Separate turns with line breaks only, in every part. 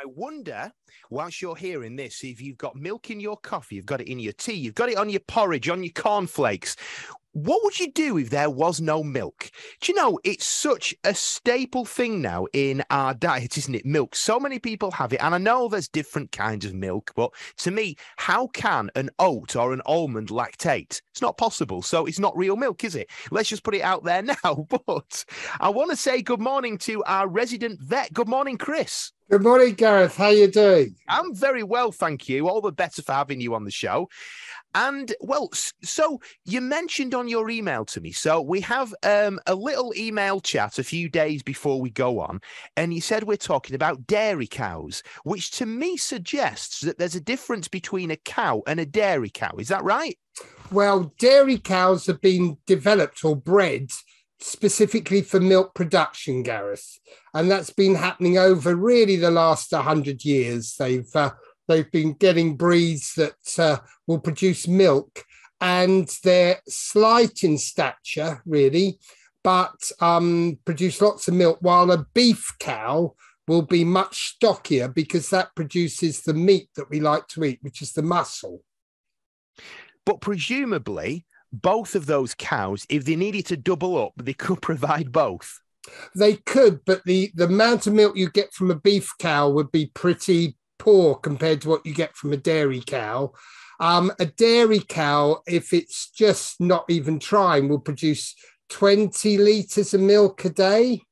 I wonder, whilst you're hearing this, if you've got milk in your coffee, you've got it in your tea, you've got it on your porridge, on your cornflakes. What would you do if there was no milk? Do you know it's such a staple thing now in our diet, isn't it? Milk. So many people have it. And I know there's different kinds of milk, but to me, how can an oat or an almond lactate? It's not possible. So it's not real milk, is it? Let's just put it out there now. But I want to say good morning to our resident vet. Good morning, Chris.
Good morning, Gareth. How are you doing?
I'm very well, thank you. All the better for having you on the show. And well, so you mentioned on your email to me. So we have um, a little email chat a few days before we go on, and you said we're talking about dairy cows, which to me suggests that there's a difference between a cow and a dairy cow. Is that right?
Well, dairy cows have been developed or bred specifically for milk production, Gareth, and that's been happening over really the last hundred years. They've uh, they've been getting breeds that uh, will produce milk, and they're slight in stature, really, but um, produce lots of milk. While a beef cow will be much stockier because that produces the meat that we like to eat, which is the muscle.
But presumably, both of those cows, if they needed to double up, they could provide both.
They could, but the, the amount of milk you get from a beef cow would be pretty poor compared to what you get from a dairy cow. Um, a dairy cow, if it's just not even trying, will produce 20 litres of milk a day.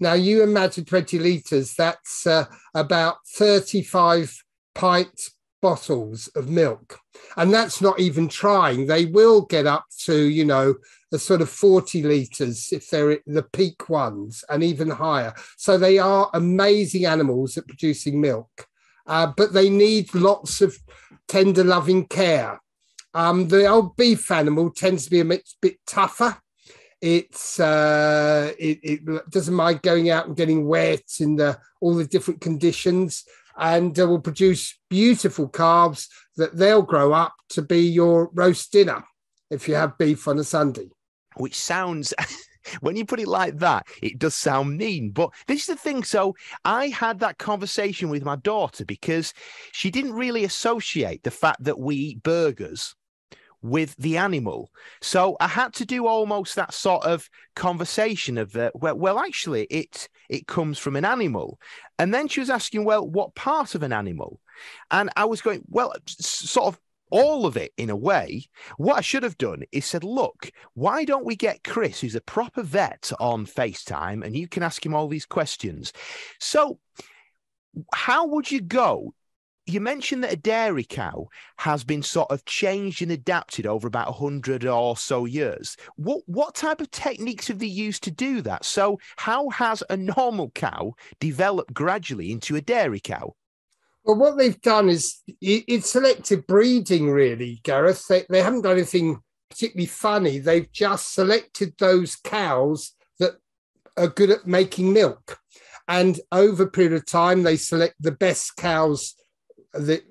Now, you imagine 20 litres, that's uh, about 35 pint bottles of milk. And that's not even trying. They will get up to, you know, a sort of 40 litres if they're the peak ones and even higher. So they are amazing animals at producing milk, uh, but they need lots of tender loving care. Um, the old beef animal tends to be a bit, bit tougher. It's uh, it, it doesn't mind going out and getting wet in the all the different conditions and uh, will produce beautiful calves that they'll grow up to be your roast dinner if you have beef on a Sunday.
Which sounds. when you put it like that, it does sound mean. But this is the thing. So I had that conversation with my daughter because she didn't really associate the fact that we eat burgers with the animal. So I had to do almost that sort of conversation of uh, well, well, actually, it it comes from an animal. And then she was asking, well, what part of an animal? And I was going, well, sort of all of it in a way. What I should have done is said, look, why don't we get Chris, who's a proper vet, on FaceTime and you can ask him all these questions? So, how would you go you mentioned that a dairy cow has been sort of changed and adapted over about 100 or so years. What, what type of techniques have they used to do that? So, how has a normal cow developed gradually into a dairy cow?
Well, what they've done is it's selective breeding, really, Gareth. They, they haven't done anything particularly funny. They've just selected those cows that are good at making milk. And over a period of time, they select the best cows the,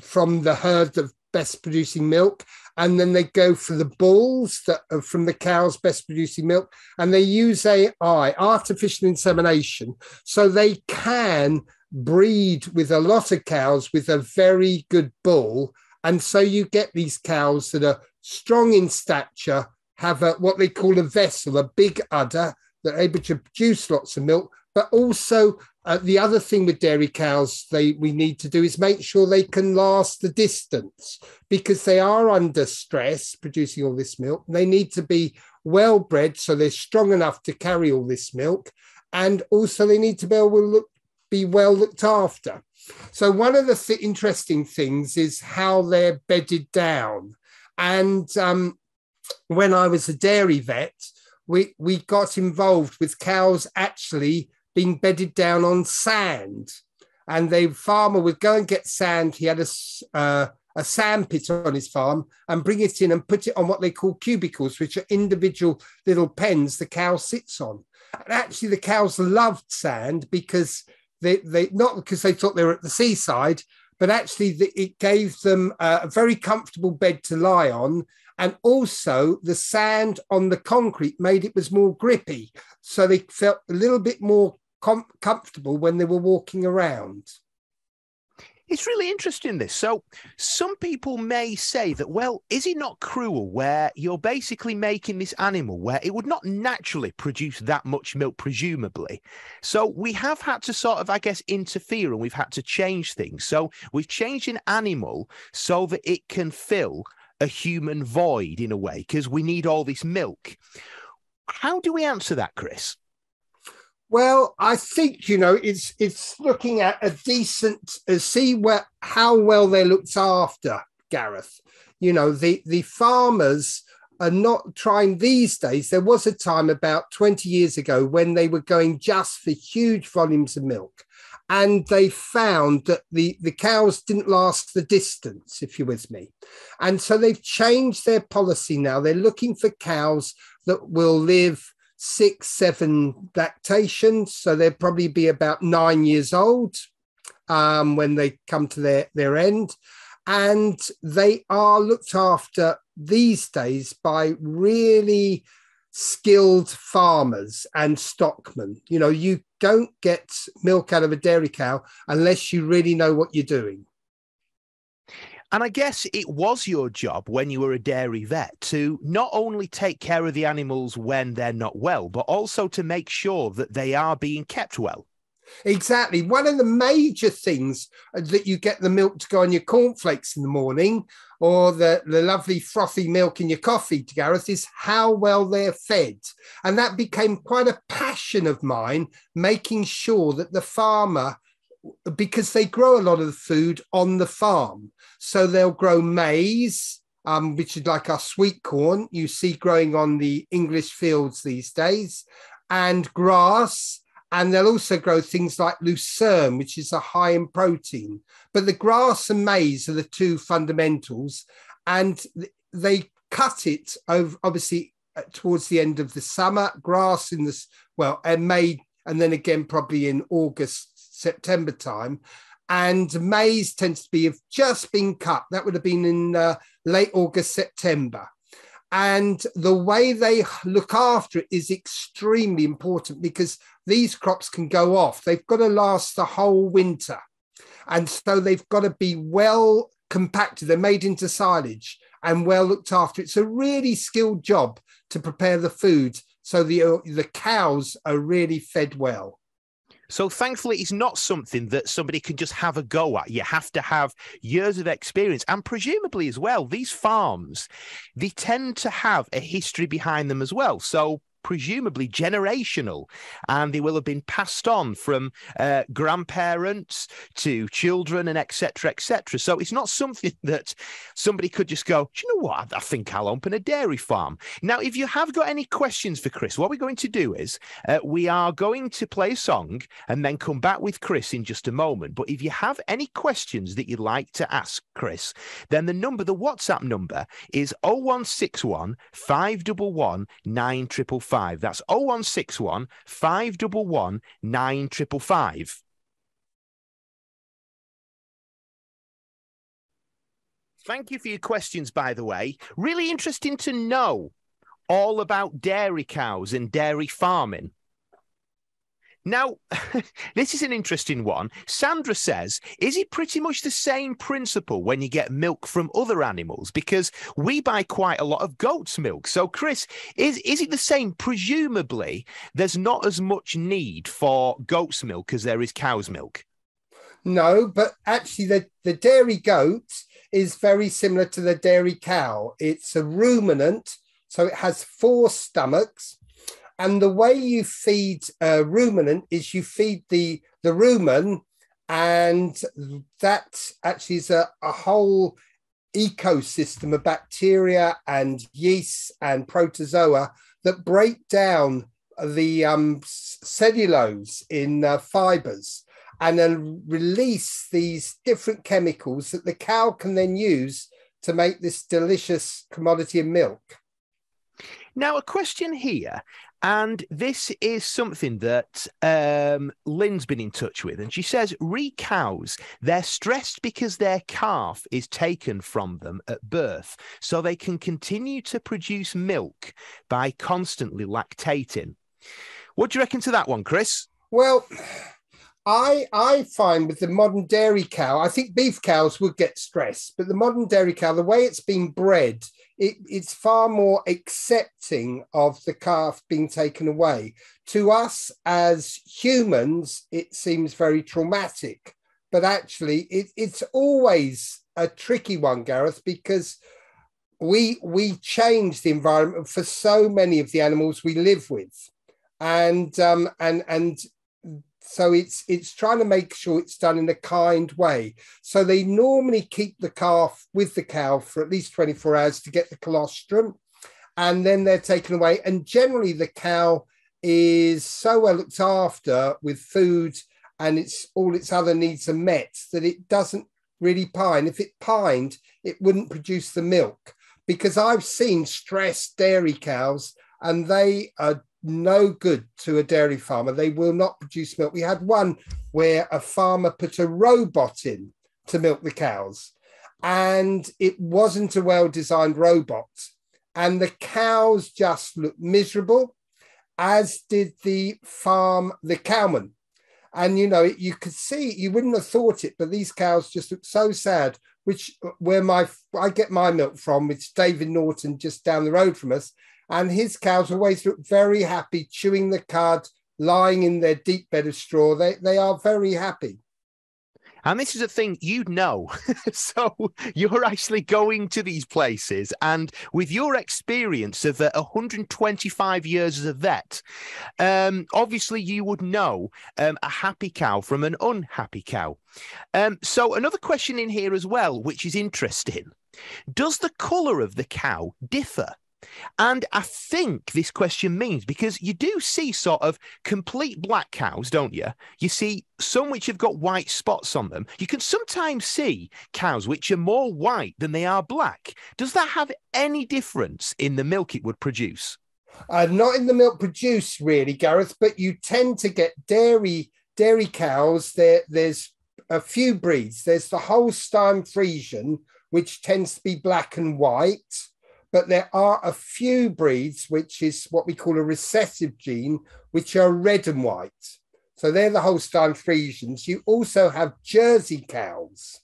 from the herd of best producing milk and then they go for the bulls that are from the cows best producing milk and they use ai artificial insemination so they can breed with a lot of cows with a very good bull. And so you get these cows that are strong in stature have a, what they call a vessel a big udder that are able to produce lots of milk. But also uh, the other thing with dairy cows they we need to do is make sure they can last the distance because they are under stress producing all this milk. They need to be well bred so they're strong enough to carry all this milk, and also they need to be able to look, be well looked after. So one of the th- interesting things is how they're bedded down, and um, when I was a dairy vet, we we got involved with cows actually being bedded down on sand. And the farmer would go and get sand. He had a, uh, a sand pit on his farm and bring it in and put it on what they call cubicles, which are individual little pens the cow sits on. And actually, the cows loved sand because they, they not because they thought they were at the seaside, but actually the, it gave them a very comfortable bed to lie on and also the sand on the concrete made it was more grippy so they felt a little bit more com- comfortable when they were walking around.
It's really interesting, this. So, some people may say that, well, is it not cruel where you're basically making this animal where it would not naturally produce that much milk, presumably? So, we have had to sort of, I guess, interfere and we've had to change things. So, we've changed an animal so that it can fill a human void in a way because we need all this milk. How do we answer that, Chris?
Well, I think you know it's it's looking at a decent uh, see where how well they're looked after, Gareth. You know the the farmers are not trying these days. There was a time about twenty years ago when they were going just for huge volumes of milk, and they found that the the cows didn't last the distance. If you're with me, and so they've changed their policy now. They're looking for cows that will live six, seven lactations. So they'll probably be about nine years old um, when they come to their, their end. And they are looked after these days by really skilled farmers and stockmen. You know, you don't get milk out of a dairy cow unless you really know what you're doing.
And I guess it was your job when you were a dairy vet to not only take care of the animals when they're not well, but also to make sure that they are being kept well.
Exactly. One of the major things uh, that you get the milk to go on your cornflakes in the morning or the, the lovely frothy milk in your coffee, Gareth, is how well they're fed. And that became quite a passion of mine, making sure that the farmer because they grow a lot of food on the farm. So they'll grow maize, um, which is like our sweet corn you see growing on the English fields these days, and grass. And they'll also grow things like lucerne, which is a high in protein. But the grass and maize are the two fundamentals. And they cut it over, obviously, uh, towards the end of the summer, grass in this, well, and May, and then again, probably in August, September time. And maize tends to be have just been cut. That would have been in uh, late August, September. And the way they look after it is extremely important because these crops can go off. They've got to last the whole winter. And so they've got to be well compacted. They're made into silage and well looked after. It's a really skilled job to prepare the food so the, uh, the cows are really fed well.
So thankfully, it's not something that somebody can just have a go at. You have to have years of experience, and presumably as well, these farms they tend to have a history behind them as well. So presumably generational, and they will have been passed on from uh, grandparents to children and etc. etc. So it's not something that somebody could just go, you know what? I think I'll open a dairy farm. Now, if you have got any questions for Chris, what we're going to do is uh, we are going to play a song and then come back with Chris in just a moment. But if you have any questions that you'd like to ask Chris, then the number, the WhatsApp number is 0161 511 9555. That's 0161 511 9555. Thank you for your questions, by the way. Really interesting to know all about dairy cows and dairy farming. Now, this is an interesting one. Sandra says, is it pretty much the same principle when you get milk from other animals? Because we buy quite a lot of goat's milk. So, Chris, is, is it the same? Presumably, there's not as much need for goat's milk as there is cow's milk.
No, but actually, the, the dairy goat is very similar to the dairy cow. It's a ruminant, so it has four stomachs and the way you feed a ruminant is you feed the the rumen, and that actually is a, a whole ecosystem of bacteria and yeast and protozoa that break down the um, cellulose in uh, fibers and then release these different chemicals that the cow can then use to make this delicious commodity of milk.
Now, a question here and this is something that um, Lynn's been in touch with. And she says, re cows, they're stressed because their calf is taken from them at birth. So they can continue to produce milk by constantly lactating. What do you reckon to that one, Chris?
Well, I I find with the modern dairy cow, I think beef cows would get stressed, but the modern dairy cow, the way it's been bred, it, it's far more accepting of the calf being taken away. To us as humans, it seems very traumatic, but actually, it, it's always a tricky one, Gareth, because we we change the environment for so many of the animals we live with, and um, and and so it's it's trying to make sure it's done in a kind way. So they normally keep the calf with the cow for at least 24 hours to get the colostrum, and then they're taken away. And generally, the cow is so well looked after with food and it's all its other needs are met that it doesn't really pine. If it pined, it wouldn't produce the milk. Because I've seen stressed dairy cows and they are no good to a dairy farmer. They will not produce milk. We had one where a farmer put a robot in to milk the cows, and it wasn't a well designed robot. And the cows just looked miserable, as did the farm, the cowman. And you know, you could see, you wouldn't have thought it, but these cows just look so sad. Which where my I get my milk from, which David Norton just down the road from us, and his cows always look very happy, chewing the cud, lying in their deep bed of straw. They, they are very happy.
And this is a thing you'd know. so you're actually going to these places. And with your experience of uh, 125 years as a vet, um, obviously you would know um, a happy cow from an unhappy cow. Um, so another question in here as well, which is interesting. Does the colour of the cow differ and I think this question means because you do see sort of complete black cows, don't you? You see some which have got white spots on them. You can sometimes see cows which are more white than they are black. Does that have any difference in the milk it would produce?
Uh, not in the milk produced, really, Gareth, but you tend to get dairy dairy cows. There, there's a few breeds. There's the Holstein Friesian, which tends to be black and white but there are a few breeds which is what we call a recessive gene, which are red and white. So they're the Holstein Friesians. You also have Jersey cows.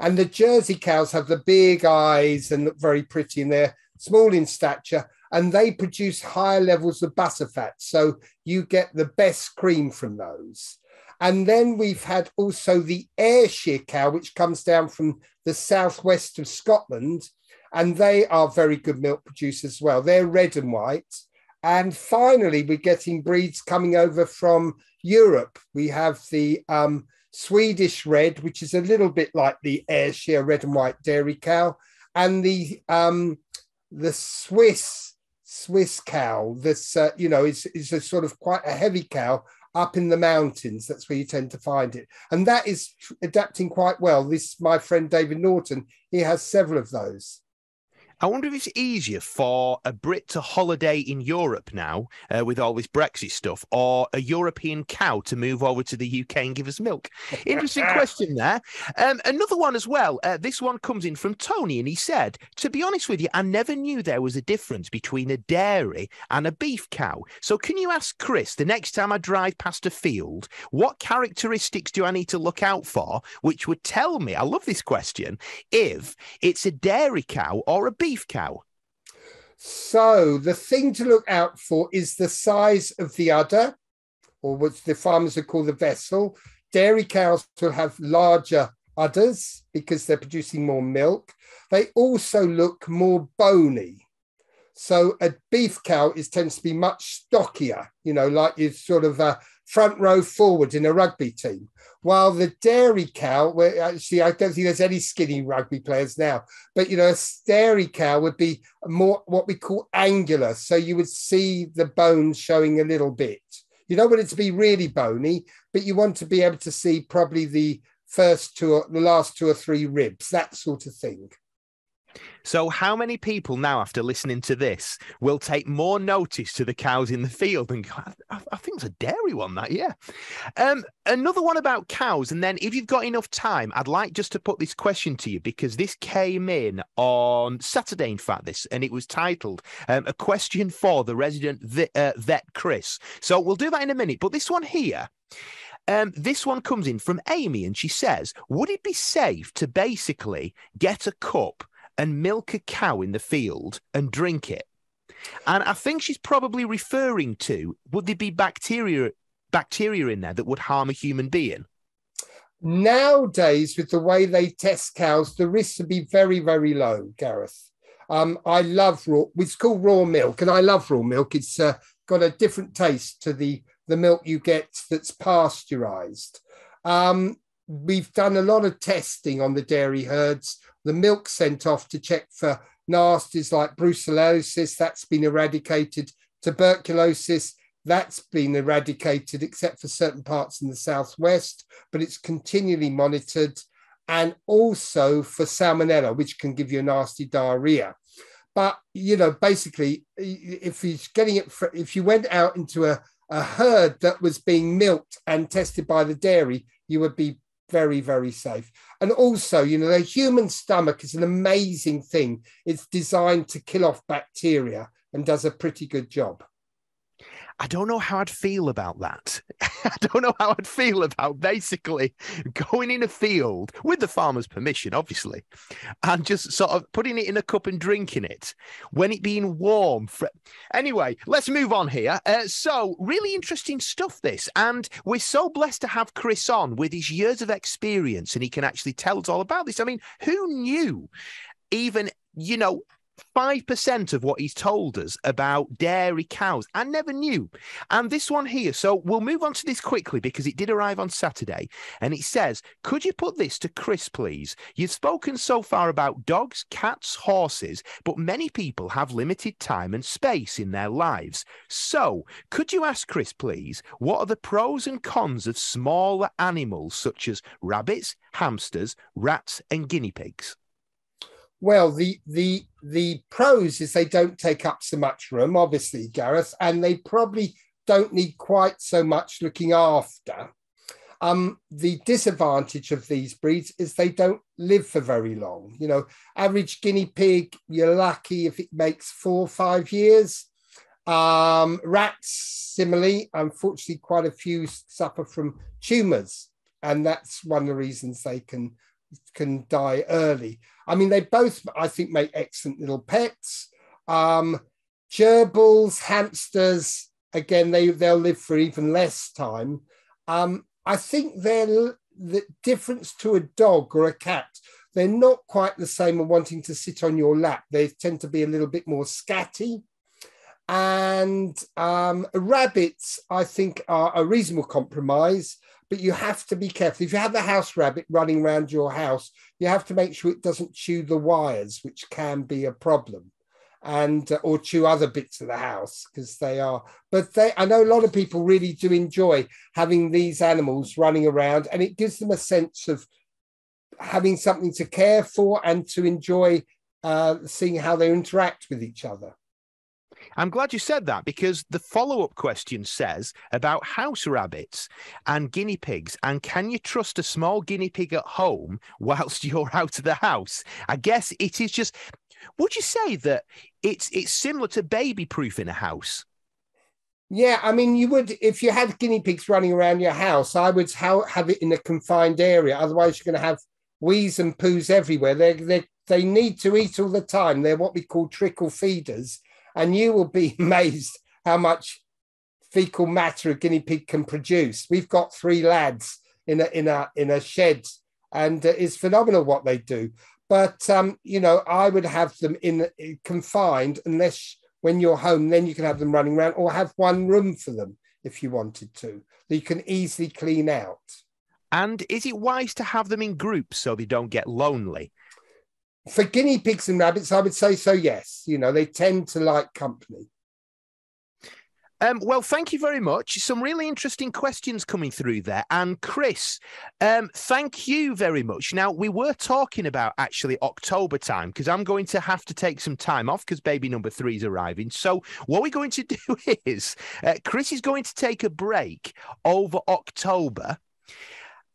And the Jersey cows have the big eyes and look very pretty, and they're small in stature, and they produce higher levels of butter fat. So you get the best cream from those. And then we've had also the Ayrshire cow, which comes down from the southwest of Scotland, and they are very good milk producers as well. They're red and white. And finally, we're getting breeds coming over from Europe. We have the um, Swedish red, which is a little bit like the Ayrshire red and white dairy cow, and the um, the Swiss Swiss cow. This uh, you know is is a sort of quite a heavy cow up in the mountains. That's where you tend to find it, and that is adapting quite well. This my friend David Norton. He has several of those.
I wonder if it's easier for a Brit to holiday in Europe now uh, with all this Brexit stuff, or a European cow to move over to the UK and give us milk. Interesting question there. Um, another one as well. Uh, this one comes in from Tony, and he said, "To be honest with you, I never knew there was a difference between a dairy and a beef cow. So can you ask Chris the next time I drive past a field, what characteristics do I need to look out for, which would tell me? I love this question. If it's a dairy cow or a beef beef cow?
So the thing to look out for is the size of the udder, or what the farmers would call the vessel. Dairy cows will have larger udders because they're producing more milk. They also look more bony. So a beef cow is tends to be much stockier, you know, like you sort of a front row forward in a rugby team. While the dairy cow, where actually I don't think there's any skinny rugby players now, but you know, a dairy cow would be more what we call angular. So you would see the bones showing a little bit. You don't want it to be really bony, but you want to be able to see probably the first two or the last two or three ribs, that sort of thing.
So, how many people now, after listening to this, will take more notice to the cows in the field and I, I think it's a dairy one, that, yeah. Um, another one about cows. And then, if you've got enough time, I'd like just to put this question to you because this came in on Saturday, in fact, this, and it was titled um, A Question for the Resident vet, uh, vet Chris. So, we'll do that in a minute. But this one here, Um, this one comes in from Amy, and she says, "Would it be safe to basically get a cup and milk a cow in the field and drink it?" And I think she's probably referring to would there be bacteria bacteria in there that would harm a human being?
Nowadays, with the way they test cows, the risks would be very, very low, Gareth. Um, I love raw, it's called raw milk, and I love raw milk. It's uh, got a different taste to the, the milk you get that's pasteurized. Um, we've done a lot of testing on the dairy herds. The milk sent off to check for nasties like brucellosis, that's been eradicated. Tuberculosis, that's been eradicated, except for certain parts in the southwest, but it's continually monitored. And also for salmonella, which can give you a nasty diarrhea. But you know, basically, if you're getting it, for, if you went out into a, a herd that was being milked and tested by the dairy, you would be very, very safe. And also, you know, the human stomach is an amazing thing. It's designed to kill off bacteria and does a pretty good job.
I don't know how I'd feel about that. I don't know how I'd feel about basically going in a field with the farmer's permission, obviously, and just sort of putting it in a cup and drinking it when it being warm. Anyway, let's move on here. Uh, so, really interesting stuff, this. And we're so blessed to have Chris on with his years of experience, and he can actually tell us all about this. I mean, who knew? Even you know, 5% of what he's told us about dairy cows. I never knew. And this one here, so we'll move on to this quickly because it did arrive on Saturday. And it says, Could you put this to Chris, please? You've spoken so far about dogs, cats, horses, but many people have limited time and space in their lives. So, could you ask Chris, please, what are the pros and cons of smaller animals such as rabbits, hamsters, rats, and guinea pigs?
Well, the the the pros is they don't take up so much room, obviously, Gareth, and they probably don't need quite so much looking after. Um, the disadvantage of these breeds is they don't live for very long. You know, average guinea pig, you're lucky if it makes four or five years. Um, rats, similarly, unfortunately, quite a few suffer from tumors, and that's one of the reasons they can can die early. I mean, they both, I think, make excellent little pets. Um, gerbils, hamsters, again, they, they'll live for even less time. Um, I think they're the difference to a dog or a cat. They're not quite the same of wanting to sit on your lap. They tend to be a little bit more scatty. And um, rabbits, I think, are a reasonable compromise but you have to be careful. If you have a house rabbit running around your house, you have to make sure it doesn't chew the wires, which can be a problem, and uh, or chew other bits of the house because they are. But they, I know a lot of people really do enjoy having these animals running around, and it gives them a sense of having something to care for and to enjoy uh, seeing how they interact with each other.
I'm glad you said that because the follow up question says about house rabbits and guinea pigs. And can you trust a small guinea pig at home whilst you're out of the house? I guess it is just. Would you say that it's it's similar to baby proof in a house?
Yeah, I mean, you would if you had guinea pigs running around your house. I would have it in a confined area. Otherwise, you're going to have wees and poos everywhere. They they they need to eat all the time. They're what we call trickle feeders, and you will be amazed how much fecal matter a guinea pig can produce. We've got three lads in a in a in a shed, and uh, it's phenomenal what they do. But um, you know, I would have them in, in confined unless when you're home, then you can have them running around, or have one room for them if you wanted to that you can easily clean out.
And is it wise to have them in groups so they don't get lonely?
For guinea pigs and rabbits, I would say so, yes. You know, they tend to like company.
Um, well, thank you very much. Some really interesting questions coming through there. And Chris, um, thank you very much. Now, we were talking about actually October time because I'm going to have to take some time off because baby number three is arriving. So, what we're going to do is uh, Chris is going to take a break over October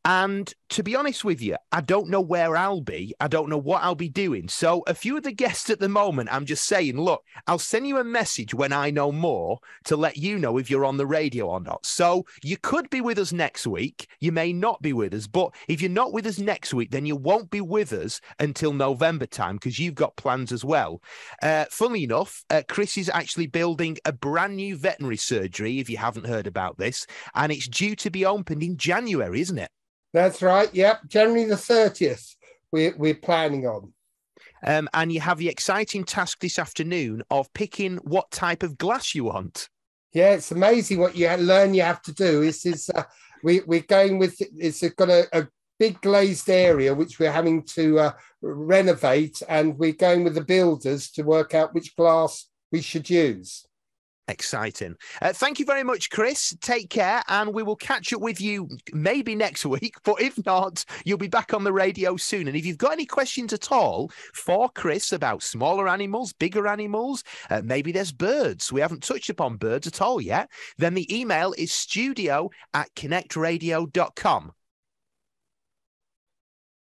And to be honest with you, I don't know where I'll be. I don't know what I'll be doing. So, a few of the guests at the moment, I'm just saying, look, I'll send you a message when I know more to let you know if you're on the radio or not. So, you could be with us next week. You may not be with us. But if you're not with us next week, then you won't be with us until November time because you've got plans as well. Uh, funnily enough, uh, Chris is actually building a brand new veterinary surgery, if you haven't heard about this, and it's due to be opened in January, isn't it?
That's right. Yep. January the 30th, we're, we're planning on.
Um, and you have the exciting task this afternoon of picking what type of glass you want.
Yeah, it's amazing what you learn you have to do. This is uh, we we're going with it's got a, a, big glazed area which we're having to uh, renovate, and we're going with the builders to work out which glass we should use.
Exciting. Uh, thank you very much, Chris. Take care, and we will catch up with you maybe next week. But if not, you'll be back on the radio soon. And if you've got any questions at all for Chris about smaller animals, bigger animals, uh, maybe there's birds. We haven't touched upon birds at all yet. Then the email is studio at konnectradio.com.